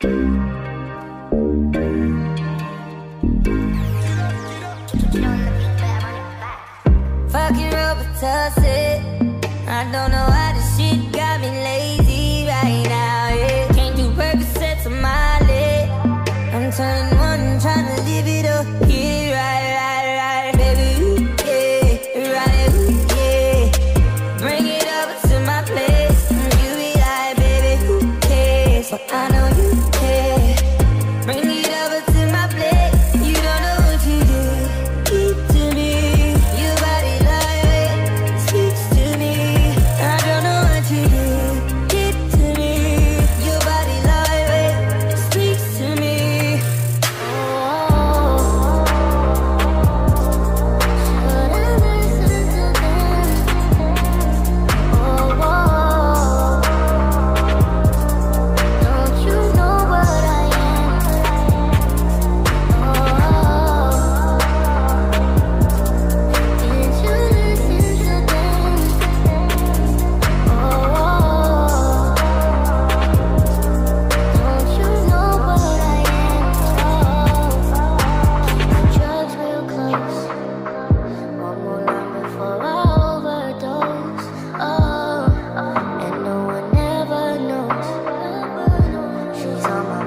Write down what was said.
Fuckin' up with eh? tussie. I don't know why this shit. 怎么？